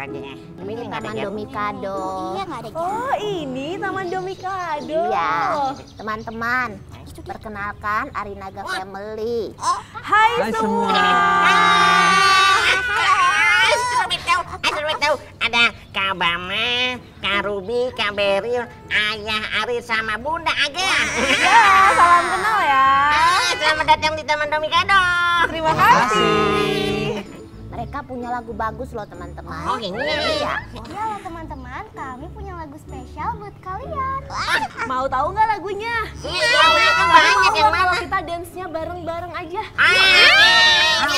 aja ya. Ini ini nggak ada. Domikado. Iya, nggak ada jam. Oh ini Taman Domikado. Iya, teman-teman. Perkenalkan Arinaga Family. Hai, Hai semua. tahu. Ada Kak Bama, Kak Ruby, Kak Beril, Ayah Ari sama Bunda Aga. Ya, salam kenal ya. Ah, Selamat datang di Taman Domikado. Terima kasih. Mereka punya lagu bagus loh teman-teman. Oh ini. Iya. Iya loh teman-teman, kami punya lagu spesial buat kalian. Mau tahu nggak lagunya? Iya, kan banyak yang Kalau mana. kita dance-nya bareng-bareng aja. Ah,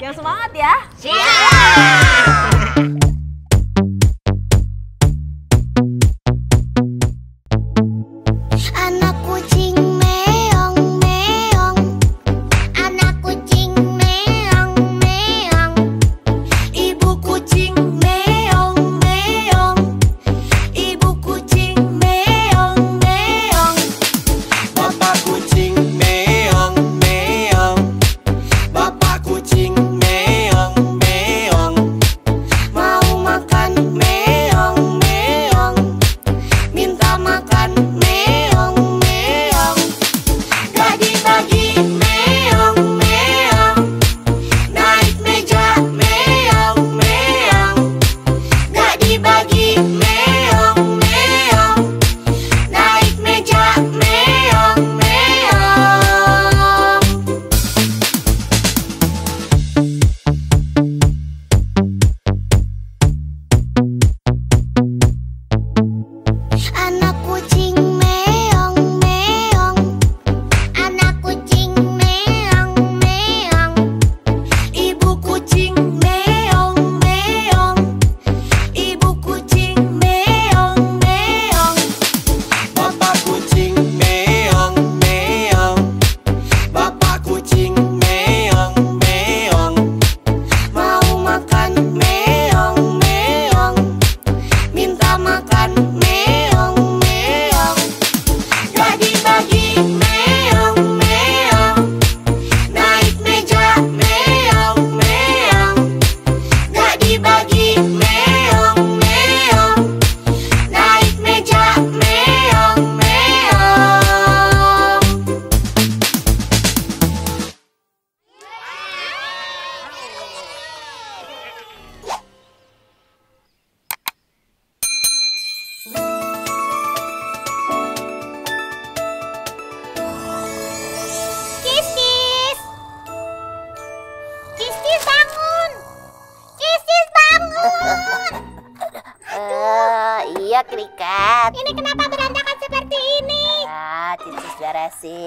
Yang semangat ya. Siap.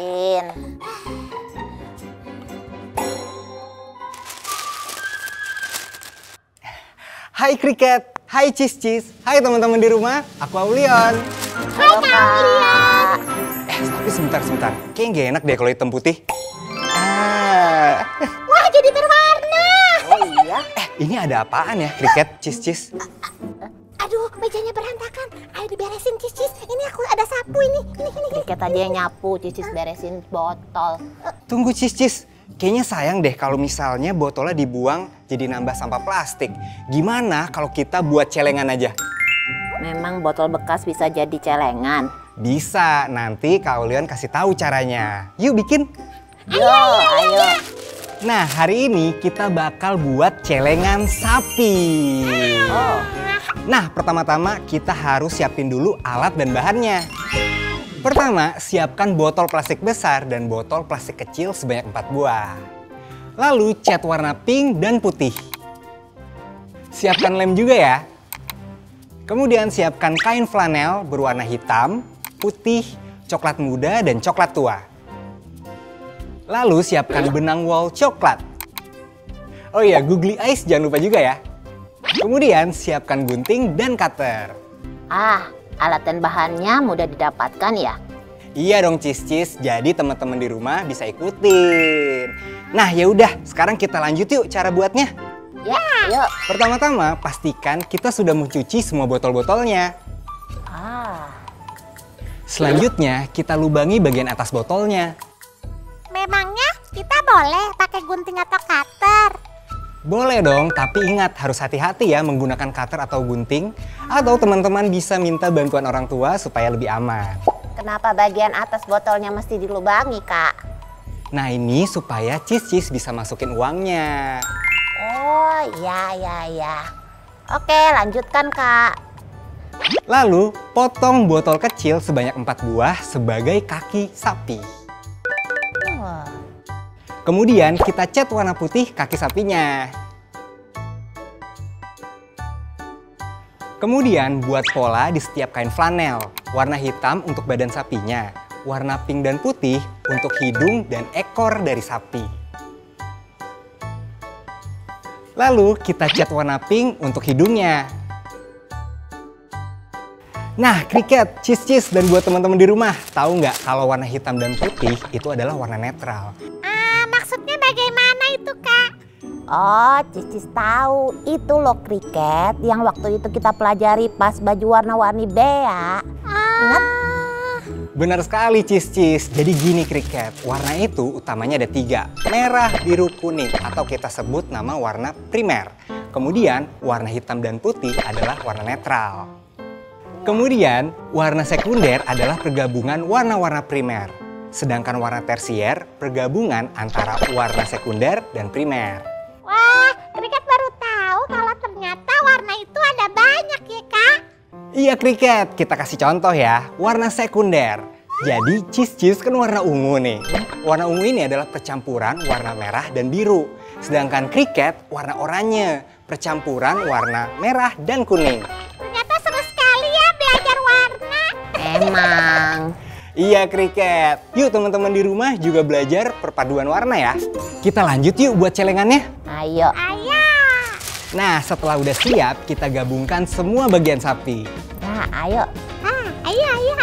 Beresin. Hai Cricket, hai Cis Cis, hai teman-teman di rumah, aku Aulion. Halo Kak. Eh, tapi sebentar sebentar, kayaknya nggak enak deh kalau hitam putih. Ah, Wah jadi berwarna. Oh iya. eh ini ada apaan ya Cricket, Cis Cis? Aduh mejanya berantakan. Ayo diberesin cis cis. Ini aku ada sapu ini. Ini ini. ini. Kriket tadi yang nyapu, cicis beresin botol. Tunggu Cis Cis, kayaknya sayang deh kalau misalnya botolnya dibuang jadi nambah sampah plastik. Gimana kalau kita buat celengan aja? Memang botol bekas bisa jadi celengan. Bisa, nanti Kak Aulion kasih tahu caranya. Yuk bikin. Yo, ayo. Nah, hari ini kita bakal buat celengan sapi. Oh, Nah, pertama-tama kita harus siapin dulu alat dan bahannya. Pertama, siapkan botol plastik besar dan botol plastik kecil sebanyak 4 buah. Lalu cat warna pink dan putih. Siapkan lem juga ya. Kemudian siapkan kain flanel berwarna hitam, putih, coklat muda, dan coklat tua. Lalu siapkan benang wol coklat. Oh iya, googly eyes jangan lupa juga ya. Kemudian siapkan gunting dan cutter. ah, alat dan bahannya mudah didapatkan ya. Iya dong cis-cis, jadi teman-teman di rumah bisa ikutin. Nah ya udah, sekarang kita lanjut yuk cara buatnya. Ya, yuk. Pertama-tama pastikan kita sudah mencuci semua botol-botolnya. Ah, Selanjutnya kita lubangi bagian atas botolnya. Memangnya kita boleh pakai gunting atau cutter? Boleh dong, tapi ingat harus hati-hati ya menggunakan cutter atau gunting. Atau teman-teman bisa minta bantuan orang tua supaya lebih aman. Kenapa bagian atas botolnya mesti dilubangi, Kak? Nah ini supaya cheese-cheese bisa masukin uangnya. Oh, ya, ya, ya. Oke, lanjutkan, Kak. Lalu, potong botol kecil sebanyak 4 buah sebagai kaki sapi. Wah. Kemudian kita cat warna putih kaki sapinya. Kemudian buat pola di setiap kain flanel. Warna hitam untuk badan sapinya, warna pink dan putih untuk hidung dan ekor dari sapi. Lalu kita cat warna pink untuk hidungnya. Nah, kriket, cheese cheese dan buat teman-teman di rumah, tahu nggak kalau warna hitam dan putih itu adalah warna netral. Ah, maksudnya bagaimana itu, Kak? Oh, Cicis tahu. Itu loh kriket yang waktu itu kita pelajari pas baju warna-warni bea. Ingat? Benar sekali, Cis Cis. Jadi gini kriket, warna itu utamanya ada tiga. Merah, biru, kuning, atau kita sebut nama warna primer. Kemudian, warna hitam dan putih adalah warna netral. Kemudian, warna sekunder adalah pergabungan warna-warna primer. Sedangkan warna tersier, pergabungan antara warna sekunder dan primer. Wah, Kriket baru tahu kalau ternyata warna itu ada banyak ya, Kak. Iya kriket, kita kasih contoh ya, warna sekunder. Jadi cheese cheese kan warna ungu nih. Warna ungu ini adalah percampuran warna merah dan biru. Sedangkan kriket warna oranye, percampuran warna merah dan kuning. Emang. Iya kriket. Yuk teman-teman di rumah juga belajar perpaduan warna ya. Kita lanjut yuk buat celengannya. Ayo. Ayah. Nah setelah udah siap, kita gabungkan semua bagian sapi. Nah, ayo. Ah, ayo, ayo.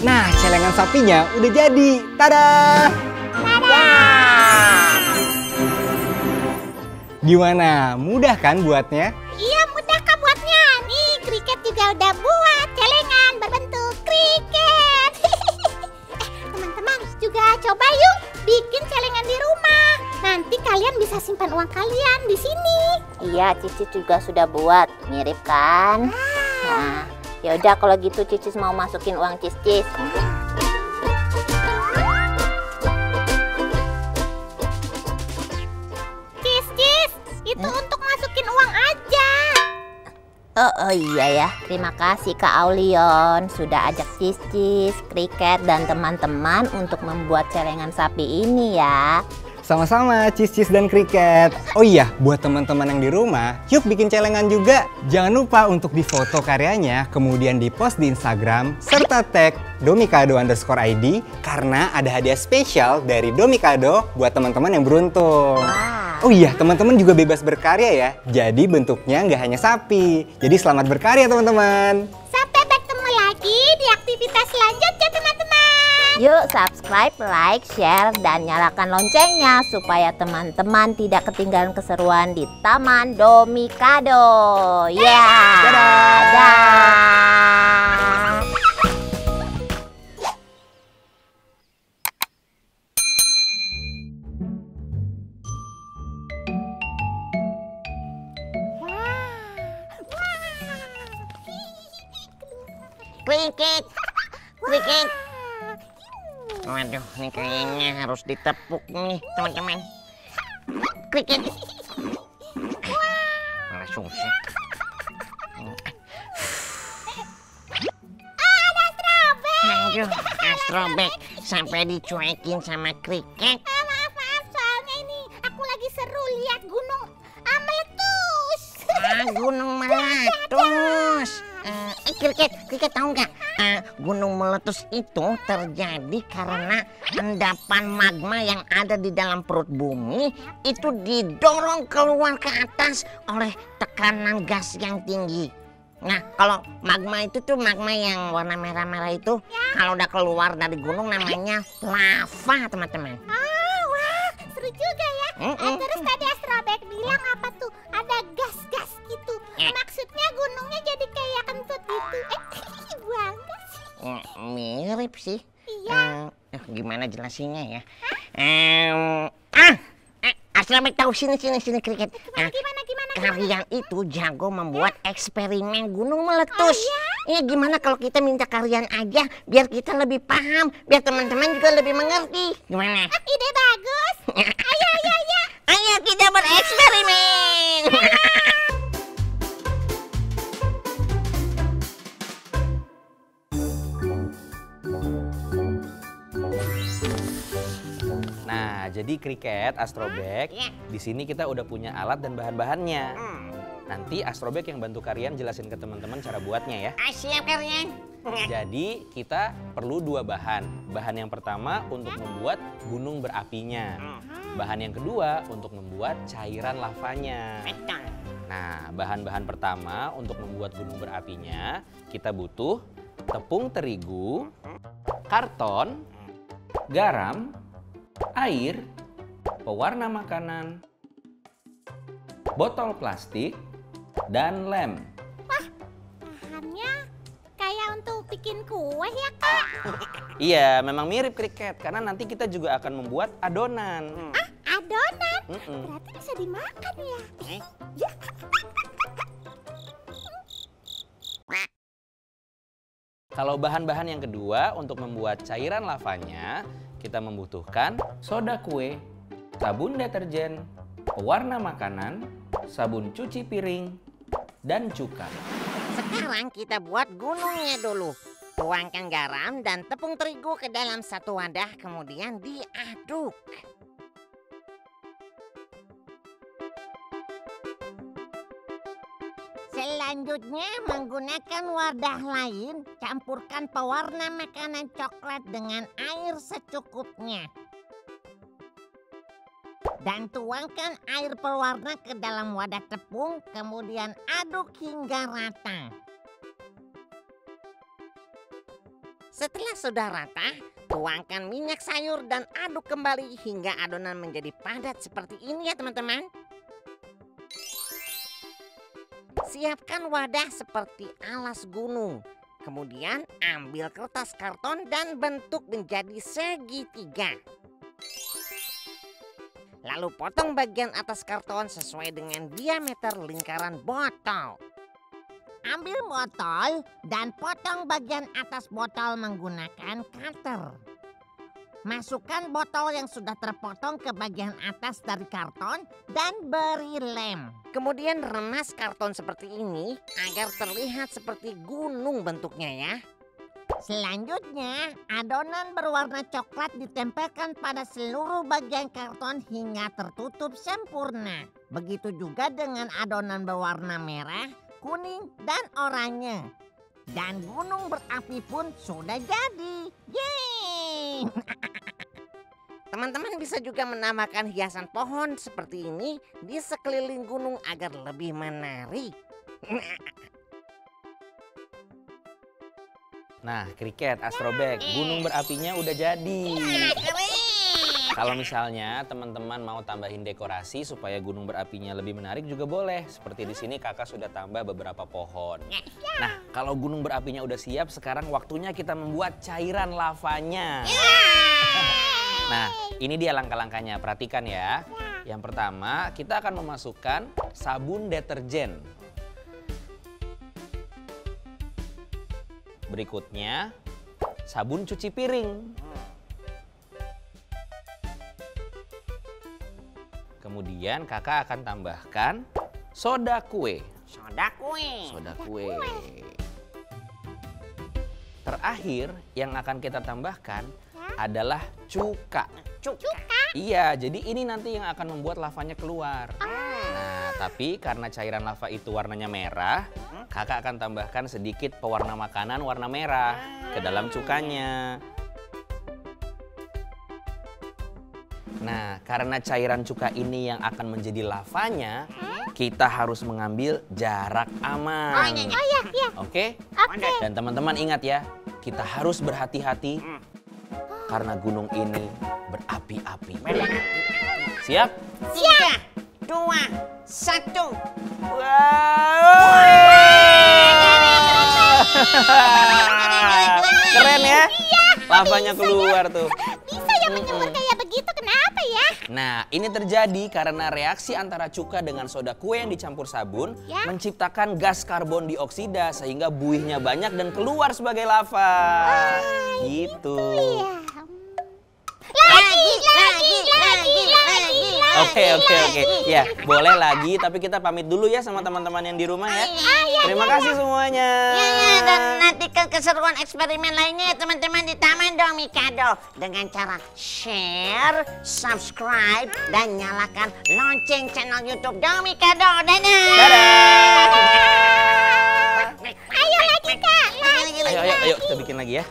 Nah celengan sapinya udah jadi. Tada! Gimana? Mudah kan buatnya? Iya, mudah Kak buatnya. Nih, Kriket juga udah buat celengan berbentuk kriket. eh, teman-teman juga coba yuk bikin celengan di rumah. Nanti kalian bisa simpan uang kalian di sini. Iya, Cicis juga sudah buat. Mirip kan? Nah, ya udah kalau gitu Cicis mau masukin uang Cicis. Cis, Oh, iya ya, terima kasih Kak Aulion sudah ajak Cicis, Kriket, dan teman-teman untuk membuat celengan sapi ini ya. Sama-sama, cis-cis dan kriket. Oh iya, buat teman-teman yang di rumah, yuk bikin celengan juga. Jangan lupa untuk difoto karyanya, kemudian dipost di Instagram, serta tag Domikado underscore ID, karena ada hadiah spesial dari Domikado buat teman-teman yang beruntung. Wow. Oh iya, teman-teman juga bebas berkarya ya. Jadi bentuknya nggak hanya sapi. Jadi selamat berkarya teman-teman. Sampai bertemu lagi di aktivitas selanjutnya, teman-teman. Yuk subscribe, like, share, dan nyalakan loncengnya supaya teman-teman tidak ketinggalan keseruan di Taman Domikado. Ya. Dadah. Dadah. Kriket, kriket. Waduh, ini kayaknya harus ditepuk nih, teman-teman. Kriket. Malah susah. Aduh, astrobek sampai dicuekin sama kriket. Ah, maaf, maaf, soalnya ini aku lagi seru lihat gunung ah, meletus. Ah, gunung. Eh, eh, kriket, kriket tahu nggak? Eh, gunung meletus itu terjadi karena endapan magma yang ada di dalam perut bumi itu didorong keluar ke atas oleh tekanan gas yang tinggi. Nah, kalau magma itu tuh magma yang warna merah-merah itu, kalau udah keluar dari gunung namanya lava, teman-teman. Ah, wah, seru juga ya. Mm-mm. Eh, terus tadi Astrobek bilang apa tuh? Ada gas-gas gitu. Eh. Maksudnya gunungnya jadi kayak kentut gitu. Eh, bangga sih. Ya, mirip sih. Iya. Eh, eh gimana jelasinnya ya? Um, ah, eh, Aslamik tahu sini sini sini kriket. Gimana, ah, gimana, gimana, kalian gimana? itu jago membuat ya? eksperimen gunung meletus. Oh, iya? Ya gimana kalau kita minta kalian aja biar kita lebih paham, biar teman-teman juga lebih mengerti. Gimana? Ide bagus. ayo ayo ayo. Ayo kita bereksperimen. Nah. Nah, jadi kriket, astrobek, Iya. di sini kita udah punya alat dan bahan-bahannya. Hmm. Nanti astrobek yang bantu kalian jelasin ke teman-teman cara buatnya ya. Ah, siap kalian. Jadi kita perlu dua bahan. Bahan yang pertama untuk membuat gunung berapinya. Bahan yang kedua untuk membuat cairan lavanya. Betul. Nah, bahan-bahan pertama untuk membuat gunung berapinya, kita butuh tepung terigu, karton, garam, air, pewarna makanan, botol plastik, dan lem. Bahannya kayak untuk bikin kue ya kak? Iya, memang mirip kriket karena nanti kita juga akan membuat adonan. Adonan. Mm-mm. Berarti bisa dimakan ya? Eh? Ya. Kalau bahan-bahan yang kedua untuk membuat cairan lavanya, kita membutuhkan soda kue, sabun deterjen, pewarna makanan, sabun cuci piring, dan cuka. Sekarang kita buat gunungnya dulu. Tuangkan garam dan tepung terigu ke dalam satu wadah, kemudian diaduk. Selanjutnya menggunakan wadah lain, campurkan pewarna makanan coklat dengan air secukupnya. Dan tuangkan air pewarna ke dalam wadah tepung, kemudian aduk hingga rata. Setelah sudah rata, tuangkan minyak sayur dan aduk kembali hingga adonan menjadi padat seperti ini ya teman-teman. Siapkan wadah seperti alas gunung. Kemudian ambil kertas karton dan bentuk menjadi segitiga. Lalu potong bagian atas karton sesuai dengan diameter lingkaran botol. Ambil botol dan potong bagian atas botol menggunakan cutter. Masukkan botol yang sudah terpotong ke bagian atas dari karton dan beri lem. Kemudian remas karton seperti ini agar terlihat seperti gunung bentuknya ya. Selanjutnya, adonan berwarna coklat ditempelkan pada seluruh bagian karton hingga tertutup sempurna. Begitu juga dengan adonan berwarna merah, kuning, dan oranye. Dan gunung berapi pun sudah jadi. Yeay! Teman-teman bisa juga menambahkan hiasan pohon seperti ini di sekeliling gunung agar lebih menarik. Nah, kriket, astrobek, gunung berapinya udah jadi. Kalau misalnya teman-teman mau tambahin dekorasi supaya gunung berapinya lebih menarik juga boleh. Seperti di sini kakak sudah tambah beberapa pohon. Nah, kalau gunung berapinya udah siap, sekarang waktunya kita membuat cairan lavanya. Nah, ini dia langkah-langkahnya. Perhatikan ya. Yang pertama, kita akan memasukkan sabun deterjen. Berikutnya, sabun cuci piring. Kemudian kakak akan tambahkan soda kue. Soda kue. Soda kue. Terakhir yang akan kita tambahkan adalah cuka. Cuka. Iya, jadi ini nanti yang akan membuat lavanya keluar. Nah, tapi karena cairan lava itu warnanya merah, kakak akan tambahkan sedikit pewarna makanan warna merah ke dalam cukanya. Nah, karena cairan cuka ini yang akan menjadi lavanya, kita harus mengambil jarak aman. Oh iya iya. Oke? Oke. Dan teman-teman ingat ya, kita harus berhati-hati karena gunung ini berapi-api. Siap? Tiga, dua, satu. Keren ya? lavanya keluar tuh. Bisa ya menyembur Nah, ini terjadi karena reaksi antara cuka dengan soda kue yang dicampur sabun Ya. menciptakan gas karbon dioksida sehingga buihnya banyak dan keluar sebagai lava. gitu. Ya. Lagi, lagi, lagi, lagi, Oke, oke, oke. Ya, boleh lagi tapi kita pamit dulu ya sama teman-teman yang di rumah ya. Terima kasih semuanya. Ya, ya, dan nantikan keseruan eksperimen lainnya ya teman-teman di Taman Dong Mikado dengan cara share, subscribe, dan nyalakan lonceng channel YouTube Dong Mikado. Dadah. Dadah. Ayo lagi, Kak. Ayo, ayo, ayo kita bikin lagi ya.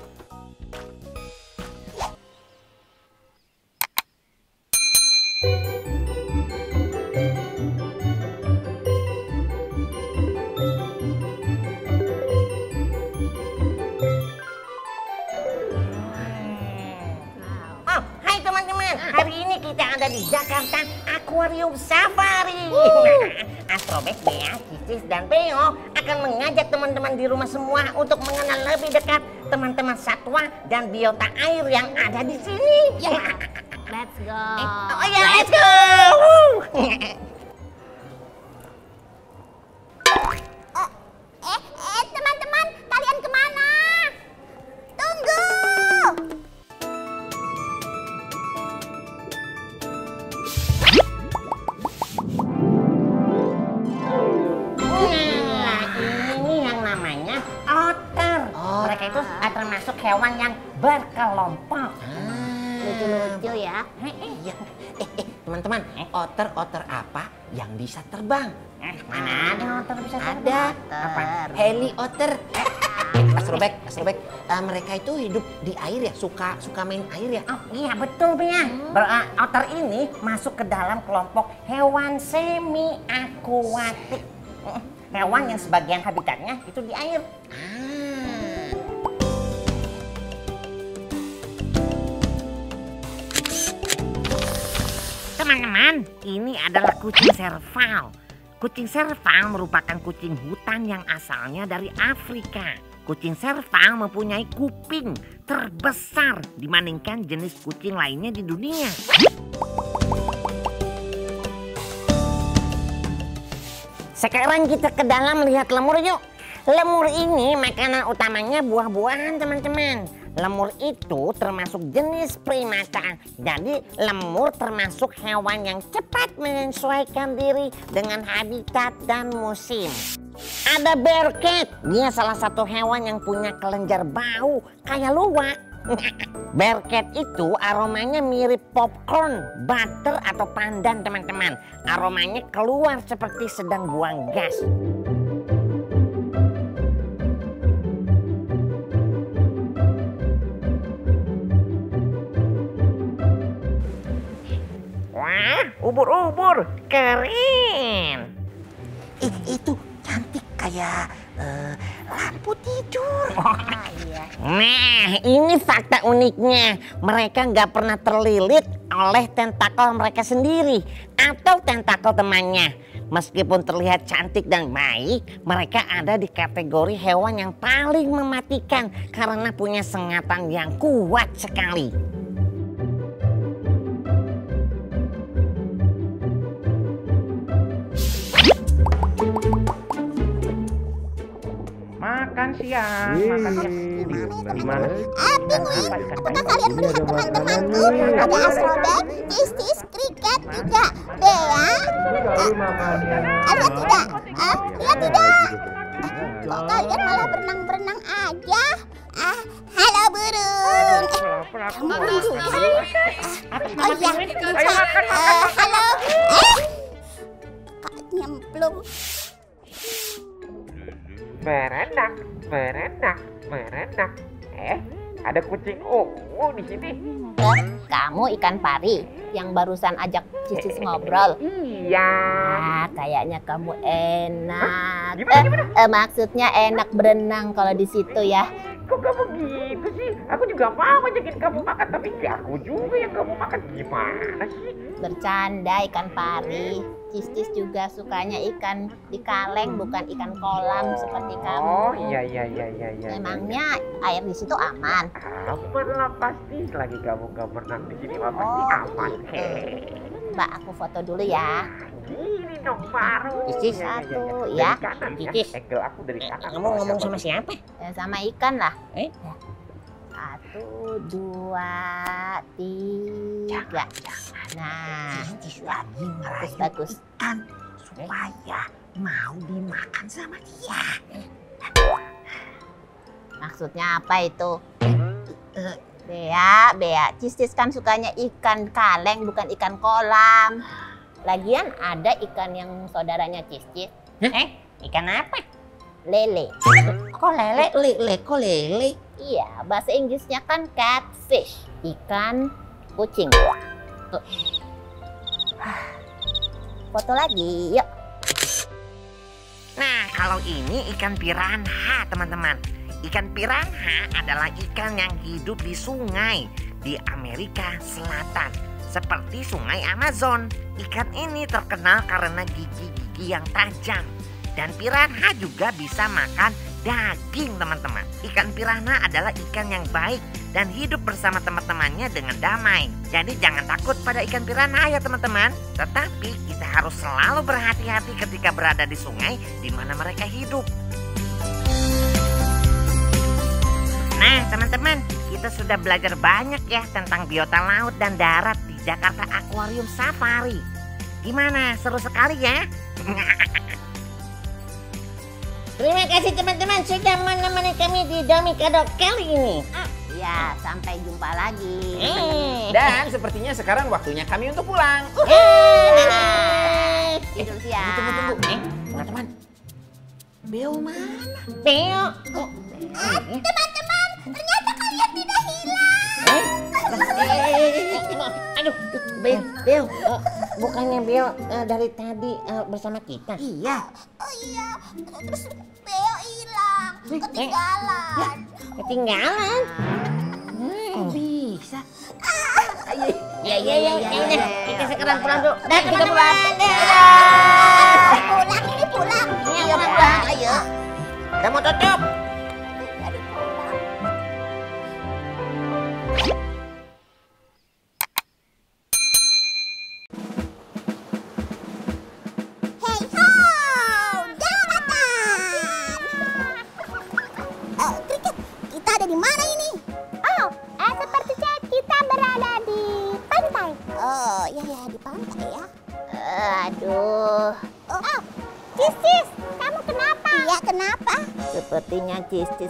Di Jakarta Aquarium Safari. Nah, Astrobek, Bea, Cicis, dan Beo akan mengajak teman-teman di rumah semua untuk mengenal lebih dekat teman-teman satwa dan biota air yang ada di sini. Let's go. Oh ya, let's go. Mereka itu ah, termasuk hewan yang berkelompok. Lucu-lucu ya. Iya. Eh, eh, teman-teman, otter-otter apa yang bisa terbang? Mana ada otter bisa terbang? Ada. Apa? Heli otter. Astrobek, Astrobek, eh, mereka itu hidup di air ya, suka suka main air ya? Oh iya betul Bia. Ber- eh, otter ini masuk ke dalam kelompok hewan semi akuatik. Eh, Hewan yang sebagian habitatnya itu di air. Teman-teman, ini adalah kucing serval. Kucing serval merupakan kucing hutan yang asalnya dari Afrika. Kucing serval mempunyai kuping terbesar dibandingkan jenis kucing lainnya di dunia. Sekarang kita ke dalam lihat lemur yuk. Lemur ini makanan utamanya buah-buahan teman-teman. Lemur itu termasuk jenis primata. Jadi lemur termasuk hewan yang cepat menyesuaikan diri dengan habitat dan musim. Ada bear. Dia salah satu hewan yang punya kelenjar bau kayak luwak. Bear itu aromanya mirip popcorn, butter atau pandan teman-teman. Aromanya keluar seperti sedang buang gas. Wah, ubur-ubur, keren. Ih, itu cantik kayak eh, lampu tidur. Nah, ini fakta uniknya. Mereka nggak pernah terlilit oleh tentakel mereka sendiri atau tentakel temannya. Meskipun terlihat cantik dan baik, mereka ada di kategori hewan yang paling mematikan karena punya sengatan yang kuat sekali. Makan siang, makan siang. Di mana sih? Ah, bingung. Apakah kalian melihat teman-temanku? Ada astrobek, cis-cis, kriket, juga Bea. Ah, lihat tidak? Ah, lihat tidak? Kok kalian malah berenang-berenang aja? Ah, halo burung. Eh, kamu burung juga? Oh iya. Eh, halo. Eh, nyemplung. Berenang, berenang, berenang. Eh, ada kucing ungu di sini. Eh, kamu ikan pari yang barusan ajak Cicis ngobrol. Iya. Ah, kayaknya kamu enak. Gimana, Eh, eh, maksudnya enak berenang kalau di situ ya. Kok kamu gitu sih? Aku juga mau ajakin kamu makan, tapi gak aku juga yang kamu makan. Gimana sih? Bercanda ikan pari. Cistis juga sukanya ikan di kaleng bukan ikan kolam seperti kamu. Oh iya iya iya iya iya. Memangnya air di situ aman? Aman lah pasti. Lagi kamu gak berenang di sini mah pasti Oh, aman. gitu. Mbak, aku foto dulu ya. Ini dong baru. Cicis, Iya, iya, iya, satu, ya. Ya. Cicis. Angle aku dari kanan. Kamu ngomong sama siapa? Ya, sama ikan lah. Eh? Ya. Satu, dua, tiga. Nah, bagus bagus. Supaya mau dimakan sama dia. Maksudnya apa itu? Bea, Bea, Cistis kan sukanya ikan kaleng bukan ikan kolam. Lagian ada ikan yang saudaranya Cistis, Eh, ikan apa? lele. Kok lele? Lele, kok lele? Iya, bahasa Inggrisnya kan catfish, ikan kucing. Tuh. Foto lagi, yuk. Nah, kalau ini ikan piranha, teman-teman. Ikan piranha adalah ikan yang hidup di sungai di Amerika Selatan, seperti sungai Amazon. Ikan ini terkenal karena gigi-gigi yang tajam. Dan piranha juga bisa makan daging, teman-teman. Ikan piranha adalah ikan yang baik dan hidup bersama teman-temannya dengan damai. Jadi jangan takut pada ikan piranha ya teman-teman. Tetapi kita harus selalu berhati-hati ketika berada di sungai di mana mereka hidup. Nah teman-teman, kita sudah belajar banyak ya tentang biota laut dan darat Jakarta Aquarium Safari. Gimana? Seru sekali ya? Terima kasih teman-teman sudah menemani kami di Domikado kali ini. Ya, sampai jumpa lagi. Eh. Dan sepertinya sekarang waktunya kami untuk pulang. Eh. Tidur siang. Tunggu, tunggu. Eh, teman-teman. Beo mana? Beo. Oh. Teman-teman, ternyata kalian tidak hilang. Eh, aduh, Beo, Beo, eh, bukannya Beo eh, dari tadi eh, bersama kita? Iya. Oh iya, terus Beo hilang, ketinggalan. Ketinggalan? Kok bisa? Ya, ya, ya, ya, udah, kita sekarang pulang dulu. Dan kita pulang. Pulang, ini pulang. Iya, pulang. Ayo. Udah mau tutup. Hey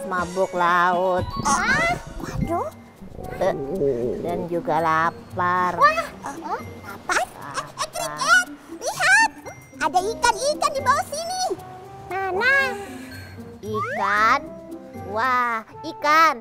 mabuk laut Ah, waduh. Eh, dan juga lapar. Wah, oh, apa? Eh, eh, lihat. Ada ikan-ikan di bawah sini. Mana? Ikan? Wah, ikan.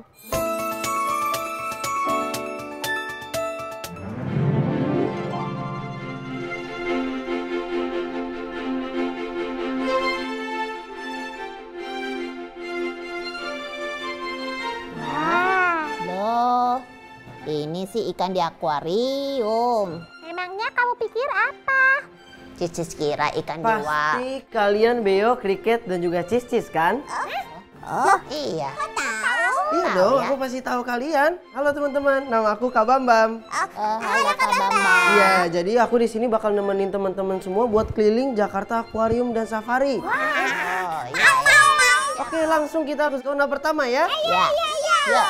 Ini sih ikan di akuarium. Memangnya kamu pikir apa? Cicis kira ikan dewa. Pasti kalian Beo, Cricket, dan juga Ciscis kan? Oh, iya. Tahu? Iya Tahu dong, ya. aku pasti tahu kalian. Halo teman-teman, nama aku Kak Bambam. Eh, halo Kak Bambang. Iya, jadi aku di sini bakal nemenin teman-teman semua buat keliling Jakarta Aquarium dan Safari. Oh, iya. Oke, langsung kita ke zona pertama ya. Ya. Ya.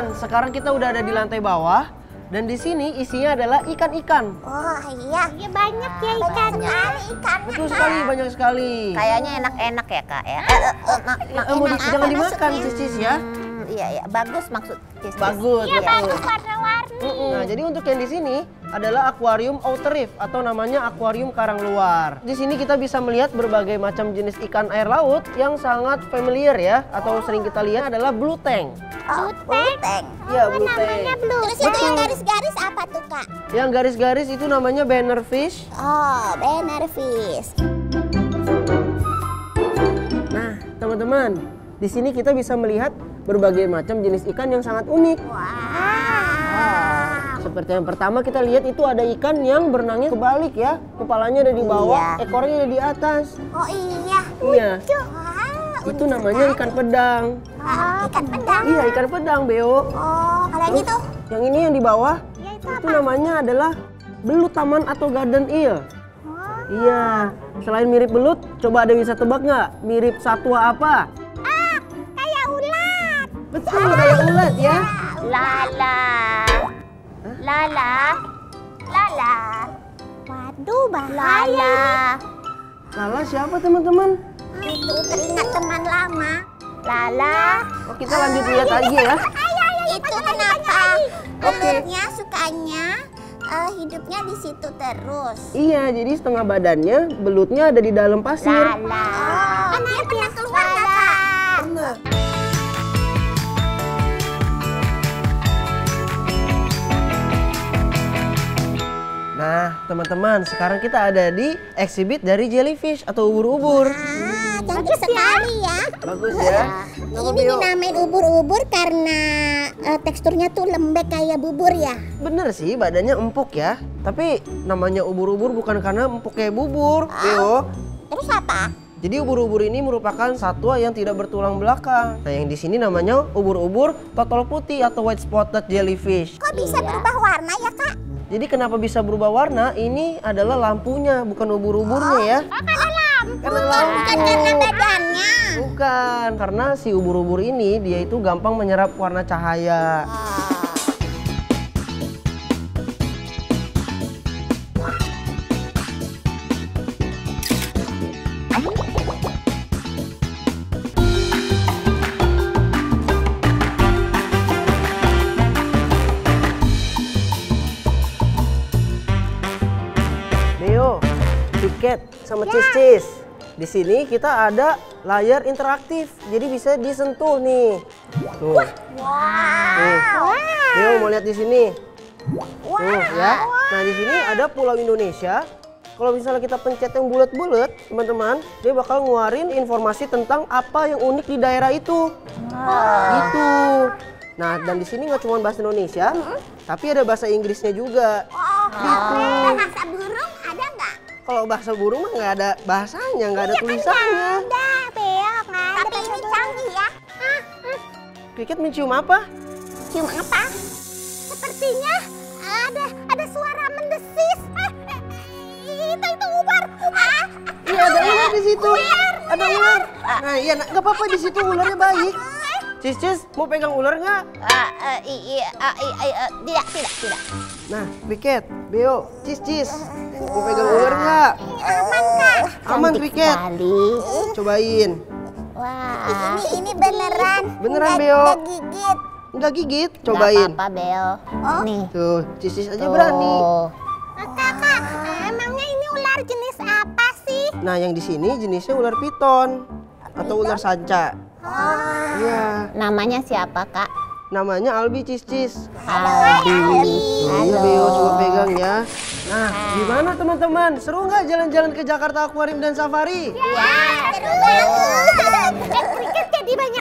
Teman-teman, sekarang kita udah ada di lantai bawah dan di sini isinya adalah ikan-ikan. Oh iya. Iya banyak ya ikan. ikan. Betul sekali, banyak sekali. Kayaknya enak-enak ya kak ya. Eh, eh, eh, mak- mak- Eh, enak jangan apa dimakan? Cis-cis ya. Hmm, iya iya bagus maksud cis Bagus, Iya bagus warna-warni. Nah, jadi untuk yang di sini adalah akuarium outer reef atau namanya akuarium karang luar. Di sini kita bisa melihat berbagai macam jenis ikan air laut yang sangat familiar ya atau sering kita lihat adalah blue tank. Oh, Bluteng. Iya, Oh, blue namanya tank. blue. Terus itu yang garis-garis apa tuh kak? Yang garis-garis itu namanya banner fish. Oh, banner fish. teman-teman, di sini kita bisa melihat berbagai macam jenis ikan yang sangat unik. Seperti yang pertama kita lihat itu ada ikan yang berenangnya kebalik ya. Kepalanya ada di bawah, ekornya ada di atas. Oh iya. Iya. Wah, Itu namanya ikan pedang. Ah, ikan pedang. Iya, ikan pedang, Beo. Oh, kalau ini tuh? Yang ini yang di bawah, Ya itu itu namanya adalah belut taman atau garden eel. Iya, selain mirip belut, coba ada yang bisa tebak nggak? Mirip satwa apa? Ah, kayak ulat. Betul, kayak ulat ya. Lala. Lala. Lala. Waduh, bahaya. Lala. Lala siapa teman-teman? Itu teringat teman lama. Lala. Oh, kita lanjut lihat aja ya. Itu kenapa Oke. belutnya sukanya eh, hidupnya di situ terus? Iya, jadi setengah badannya belutnya ada di dalam pasir. Lala. Kan dia pernah keluar kakak. Benar. Nah, teman-teman, sekarang kita ada di exhibit dari jellyfish atau ubur-ubur. Ah, cantik sekali ya. Bagus ya. Ini dinamain ubur-ubur karena eh, teksturnya tuh lembek kayak bubur ya. Bener sih, badannya empuk ya. Tapi namanya ubur-ubur bukan karena empuk kayak bubur, Beo. Terus apa? Jadi ubur-ubur ini merupakan satwa yang tidak bertulang belakang. Nah, yang di sini namanya ubur-ubur totol putih atau white spotted jellyfish. Kok bisa berubah warna ya kak? Jadi kenapa bisa berubah warna? Ini adalah lampunya, bukan ubur-uburnya ya. Oh, Bukan karena badannya. Bukan, karena si ubur-ubur ini dia itu gampang menyerap warna cahaya. Sama cis-cis. Di sini kita ada layar interaktif, jadi bisa disentuh nih. Tuh. Nih. Beo mau lihat di sini. Tuh ya. Nah di sini ada Pulau Indonesia. Kalau misalnya kita pencet yang bulat-bulat, teman-teman, dia bakal ngeluarin informasi tentang apa yang unik di daerah itu. Gitu. Nah, dan di sini nggak cuma bahasa Indonesia, tapi ada bahasa Inggrisnya juga. Gitu. Bahasa burung? Kalau bahasa burung mah nggak ada bahasanya, nggak ada tulisannya. Ada, beok. Tapi ini canggih ya. Hah? Mencium apa? Cium apa? Sepertinya ada ada suara mendesis. Ah, eh, itu itu ubar. Ah, Iya ada ular di situ. Ada ular. Nah iya nah, nggak apa-apa di situ ularnya baik. Cis cis mau pegang ular nggak? Ah, eh, iya, ah, iya, iya, tidak, tidak, tidak. Nah Cricket, Beo, cis cis mau pegang ular nggak? aman kak. Aman. Kali. Cobain. Wah. Ini ini beneran. Beneran, Nggak- Beo. nggak gigit. Nggak gigit, Nggak cobain. apa-apa, Bel. Nih. Tuh, cis cis aja Tuh. berani. Kakak, emangnya ini ular jenis apa sih? Nah yang di sini jenisnya ular piton atau ular sanca. Iya, Namanya siapa, Kak? namanya Albi cis cis. Albi. Iya Beo, coba pegang ya. Nah, gimana teman-teman? Seru nggak jalan-jalan ke Jakarta Aquarium dan Safari? Ya, seru banget. Dan kriket jadi banyak tahu.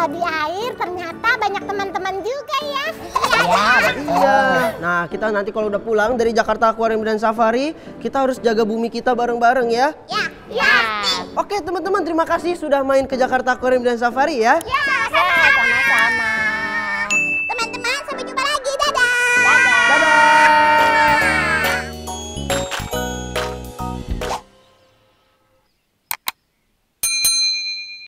Kalau di air ternyata banyak teman-teman juga ya. Ya, Iya. Nah, kita nanti kalau udah pulang dari Jakarta Aquarium dan Safari, kita harus jaga bumi kita bareng-bareng ya. Ya, ya. Oke teman-teman, terima kasih sudah main ke Jakarta Aquarium dan Safari ya.